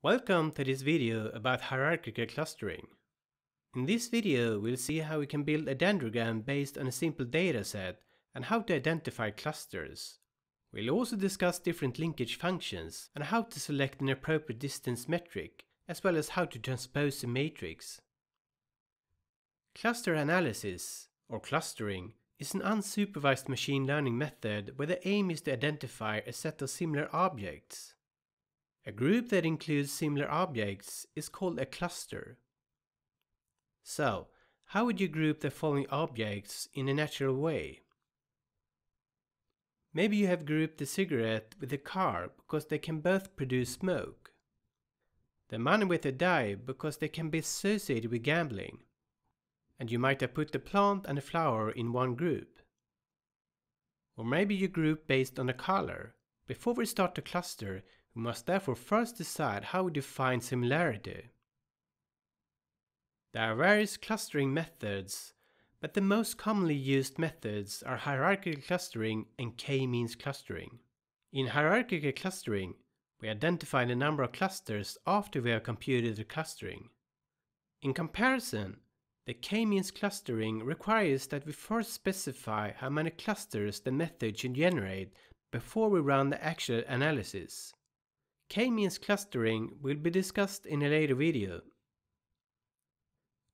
Welcome to this video about hierarchical clustering. In this video we'll see how we can build a dendrogram based on a simple dataset and how to identify clusters. We'll also discuss different linkage functions and how to select an appropriate distance metric, as well as how to transpose a matrix. Cluster analysis, or clustering, is an unsupervised machine learning method where the aim is to identify a set of similar objects. A group that includes similar objects is called a cluster. So, how would you group the following objects in a natural way? Maybe you have grouped the cigarette with the car because they can both produce smoke. The money with the die because they can be associated with gambling. And you might have put the plant and the flower in one group. Or maybe you group based on a color. Before we start the cluster, we must therefore first decide how we define similarity. There are various clustering methods, but the most commonly used methods are hierarchical clustering and k-means clustering. In hierarchical clustering, we identify the number of clusters after we have computed the clustering. In comparison, the k-means clustering requires that we first specify how many clusters the method should generate before we run the actual analysis. K-means clustering will be discussed in a later video.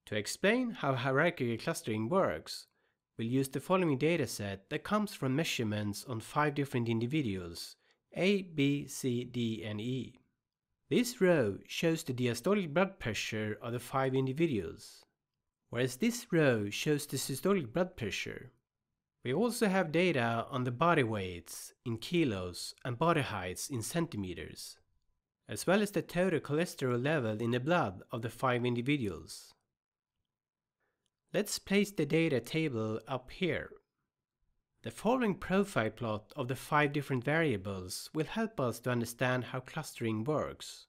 To explain how hierarchical clustering works, we'll use the following dataset that comes from measurements on five different individuals, A, B, C, D and E. This row shows the diastolic blood pressure of the five individuals, whereas this row shows the systolic blood pressure. We also have data on the body weights in kilos and body heights in centimeters as well as the total cholesterol level in the blood of the five individuals. Let's place the data table up here. The following profile plot of the five different variables will help us to understand how clustering works.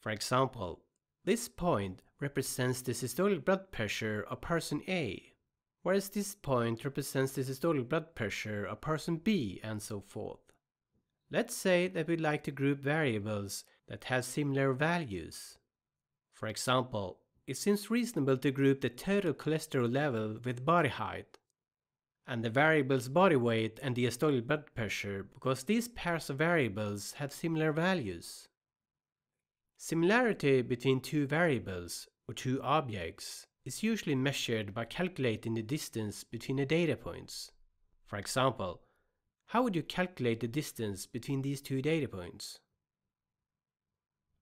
For example, this point represents the systolic blood pressure of person A, whereas this point represents the systolic blood pressure of person B and so forth. Let's say that we'd like to group variables that have similar values. For example, it seems reasonable to group the total cholesterol level with body height and the variables body weight and diastolic blood pressure because these pairs of variables have similar values. Similarity between two variables or two objects is usually measured by calculating the distance between the data points. For example, how would you calculate the distance between these two data points?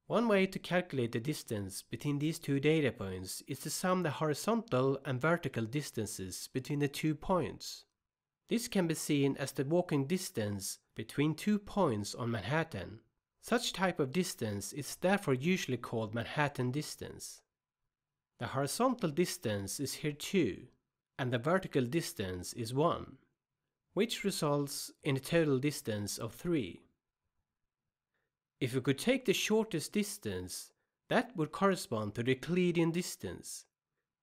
One way to calculate the distance between these two data points is to sum the horizontal and vertical distances between the two points. This can be seen as the walking distance between two points on Manhattan. Such type of distance is therefore usually called Manhattan distance. The horizontal distance is here 2, and the vertical distance is 1 which results in a total distance of 3. If we could take the shortest distance, that would correspond to the Euclidean distance.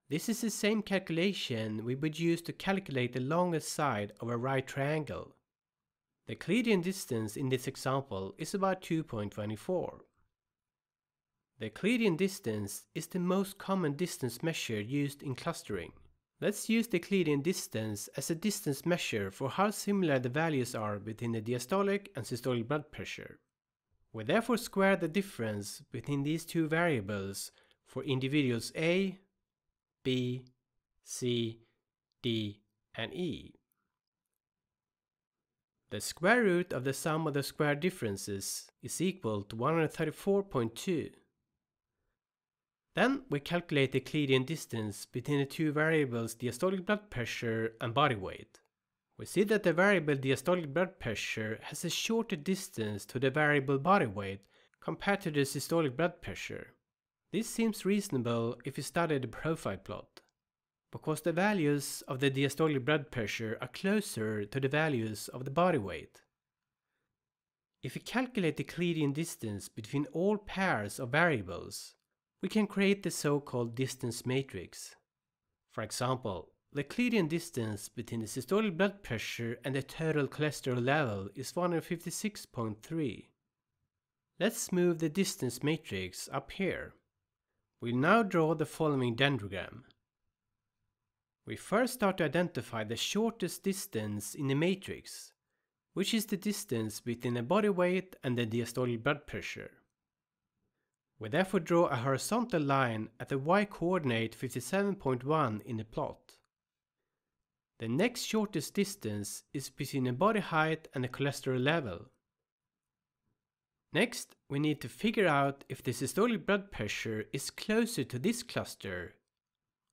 This is the same calculation we would use to calculate the longest side of a right triangle. The Euclidean distance in this example is about 2.24. The Euclidean distance is the most common distance measure used in clustering. Let's use the Euclidean distance as a distance measure for how similar the values are between the diastolic and systolic blood pressure. We therefore square the difference between these two variables for individuals A, B, C, D, and E. The square root of the sum of the square differences is equal to 134.2. Then we calculate the Euclidean distance between the two variables diastolic blood pressure and body weight. We see that the variable diastolic blood pressure has a shorter distance to the variable body weight compared to the systolic blood pressure. This seems reasonable if you study the profile plot, because the values of the diastolic blood pressure are closer to the values of the body weight. If we calculate the Euclidean distance between all pairs of variables, we can create the so-called distance matrix. For example, the Euclidean distance between the systolic blood pressure and the total cholesterol level is 156.3. Let's move the distance matrix up here. We'll now draw the following dendrogram. We first start to identify the shortest distance in the matrix, which is the distance between the body weight and the diastolic blood pressure. We therefore draw a horizontal line at the y-coordinate 57.1 in the plot. The next shortest distance is between the body height and the cholesterol level. Next, we need to figure out if the systolic blood pressure is closer to this cluster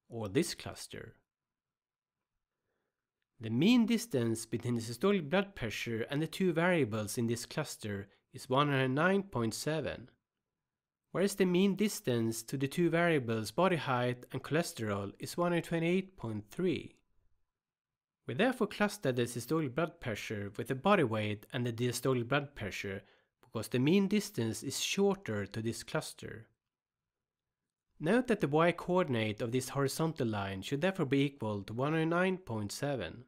or this cluster. The mean distance between the systolic blood pressure and the two variables in this cluster is 109.7, whereas the mean distance to the two variables body height and cholesterol is 128.3. We therefore cluster the systolic blood pressure with the body weight and the diastolic blood pressure because the mean distance is shorter to this cluster. Note that the y-coordinate of this horizontal line should therefore be equal to 109.7.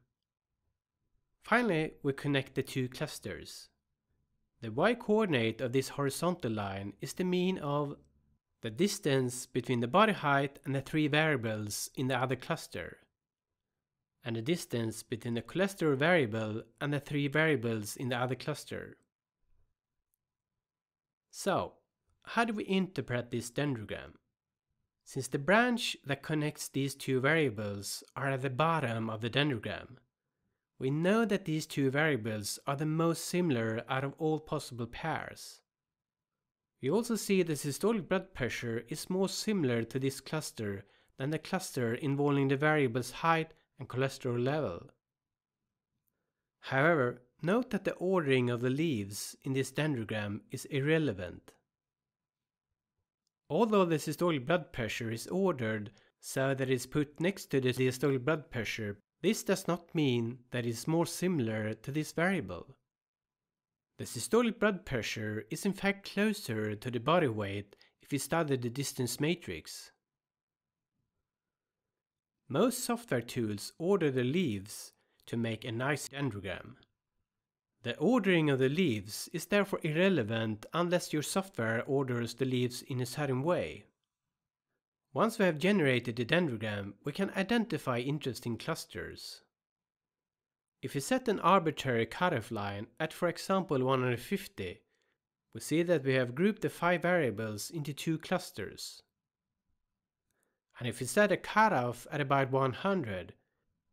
Finally, we connect the two clusters. The y-coordinate of this horizontal line is the mean of the distance between the body height and the three variables in the other cluster, and the distance between the cholesterol variable and the three variables in the other cluster. So, how do we interpret this dendrogram? Since the branch that connects these two variables are at the bottom of the dendrogram, we know that these two variables are the most similar out of all possible pairs. We also see that systolic blood pressure is more similar to this cluster than the cluster involving the variables height and cholesterol level. However, Note that the ordering of the leaves in this dendrogram is irrelevant. Although the systolic blood pressure is ordered so that it is put next to the diastolic blood pressure, this does not mean that it is more similar to this variable. The systolic blood pressure is in fact closer to the body weight if we study the distance matrix. Most software tools order the leaves to make a nice dendrogram. The ordering of the leaves is therefore irrelevant unless your software orders the leaves in a certain way. Once we have generated the dendrogram, we can identify interesting clusters. If we set an arbitrary cutoff line at for example 150, we see that we have grouped the five variables into two clusters. And if we set a cutoff at about 100,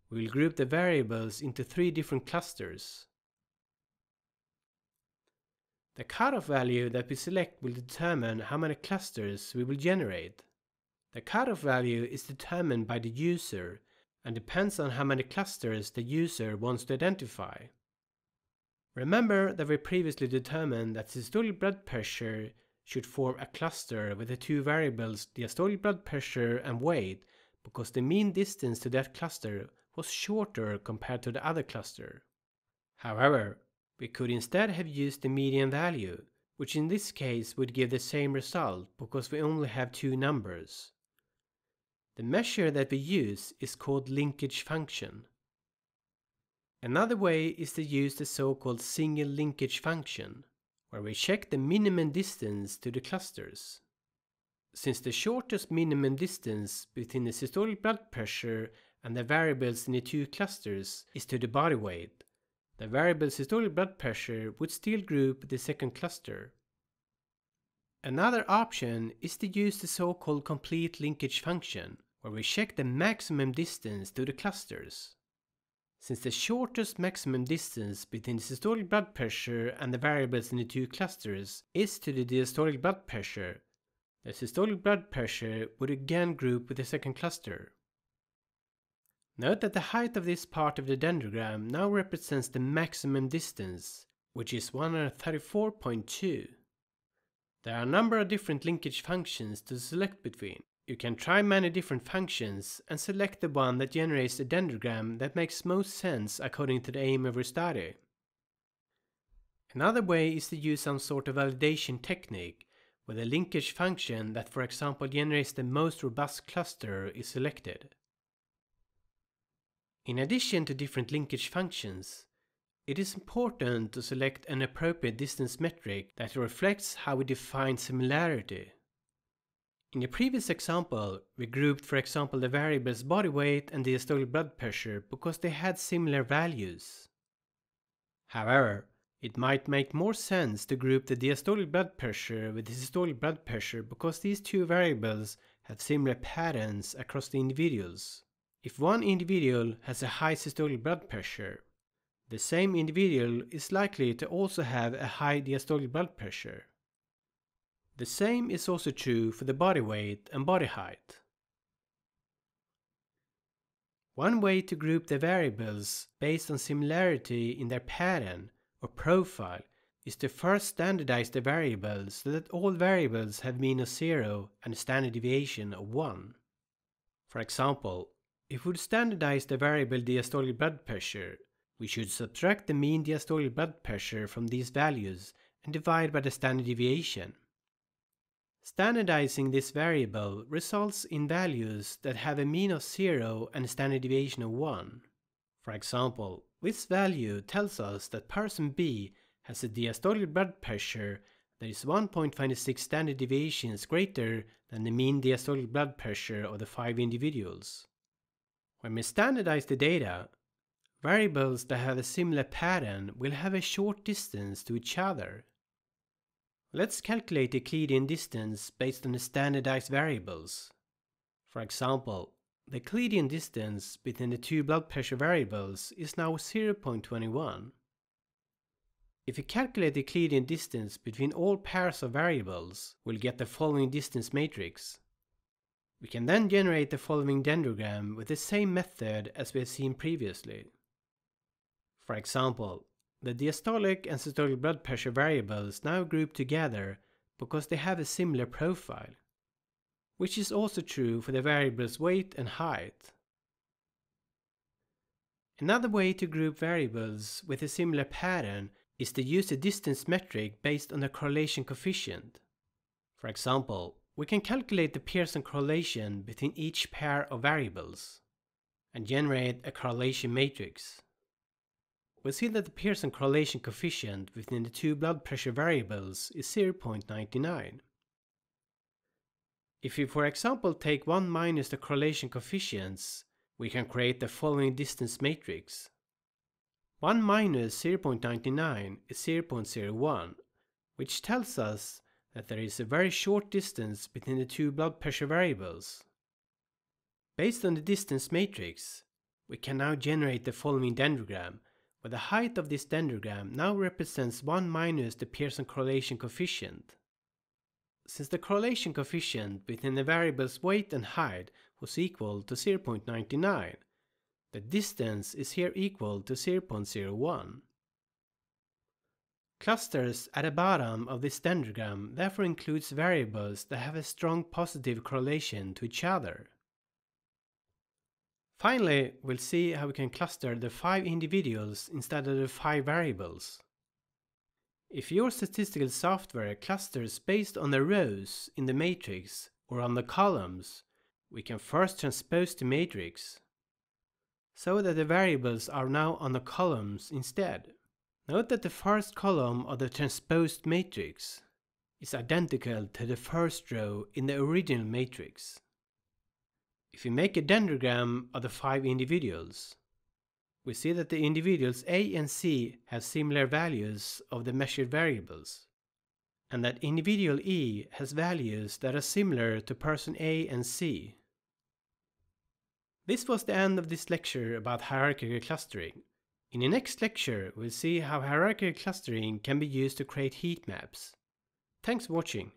we will group the variables into three different clusters. The cutoff value that we select will determine how many clusters we will generate. The cutoff value is determined by the user and depends on how many clusters the user wants to identify. Remember that we previously determined that systolic blood pressure should form a cluster with the two variables diastolic blood pressure and weight because the mean distance to that cluster was shorter compared to the other cluster. However, we could instead have used the median value, which in this case would give the same result because we only have two numbers. The measure that we use is called linkage function. Another way is to use the so-called single linkage function, where we check the minimum distance to the clusters. Since the shortest minimum distance between the systolic blood pressure and the variables in the two clusters is to the body weight, the variable systolic blood pressure would still group the second cluster. Another option is to use the so-called complete linkage function, where we check the maximum distance to the clusters. Since the shortest maximum distance between the systolic blood pressure and the variables in the two clusters is to the diastolic blood pressure, the systolic blood pressure would again group with the second cluster. Note that the height of this part of the dendrogram now represents the maximum distance, which is 134.2. There are a number of different linkage functions to select between. You can try many different functions and select the one that generates the dendrogram that makes most sense according to the aim of your study. Another way is to use some sort of validation technique where the linkage function that for example generates the most robust cluster is selected. In addition to different linkage functions, it is important to select an appropriate distance metric that reflects how we define similarity. In the previous example, we grouped for example the variables body weight and diastolic blood pressure because they had similar values. However, it might make more sense to group the diastolic blood pressure with the systolic blood pressure because these two variables have similar patterns across the individuals. If one individual has a high systolic blood pressure, the same individual is likely to also have a high diastolic blood pressure. The same is also true for the body weight and body height. One way to group the variables based on similarity in their pattern or profile is to first standardize the variables so that all variables have mean of 0 and a standard deviation of 1. For example, if we standardize the variable diastolic blood pressure, we should subtract the mean diastolic blood pressure from these values and divide by the standard deviation. Standardizing this variable results in values that have a mean of 0 and a standard deviation of 1. For example, this value tells us that person B has a diastolic blood pressure that is 1.56 standard deviations greater than the mean diastolic blood pressure of the five individuals. When we standardize the data, variables that have a similar pattern will have a short distance to each other Let's calculate the Euclidean distance based on the standardized variables. For example, the Euclidean distance between the two blood pressure variables is now 0.21. If we calculate the Euclidean distance between all pairs of variables, we'll get the following distance matrix. We can then generate the following dendrogram with the same method as we have seen previously. For example, the diastolic and systolic blood pressure variables now group together because they have a similar profile, which is also true for the variables weight and height. Another way to group variables with a similar pattern is to use a distance metric based on the correlation coefficient. For example, we can calculate the Pearson correlation between each pair of variables and generate a correlation matrix we see that the Pearson correlation coefficient between the two blood pressure variables is 0.99. If we for example take 1 minus the correlation coefficients, we can create the following distance matrix. 1 minus 0.99 is 0.01, which tells us that there is a very short distance between the two blood pressure variables. Based on the distance matrix, we can now generate the following dendrogram where the height of this dendrogram now represents 1 minus the Pearson correlation coefficient. Since the correlation coefficient between the variables weight and height was equal to 0.99, the distance is here equal to 0.01. Clusters at the bottom of this dendrogram therefore includes variables that have a strong positive correlation to each other. Finally, we'll see how we can cluster the five individuals instead of the five variables. If your statistical software clusters based on the rows in the matrix or on the columns, we can first transpose the matrix so that the variables are now on the columns instead. Note that the first column of the transposed matrix is identical to the first row in the original matrix. If we make a dendrogram of the five individuals, we see that the individuals A and C have similar values of the measured variables, and that individual E has values that are similar to person A and C. This was the end of this lecture about hierarchical clustering. In the next lecture, we'll see how hierarchical clustering can be used to create heat maps. Thanks for watching.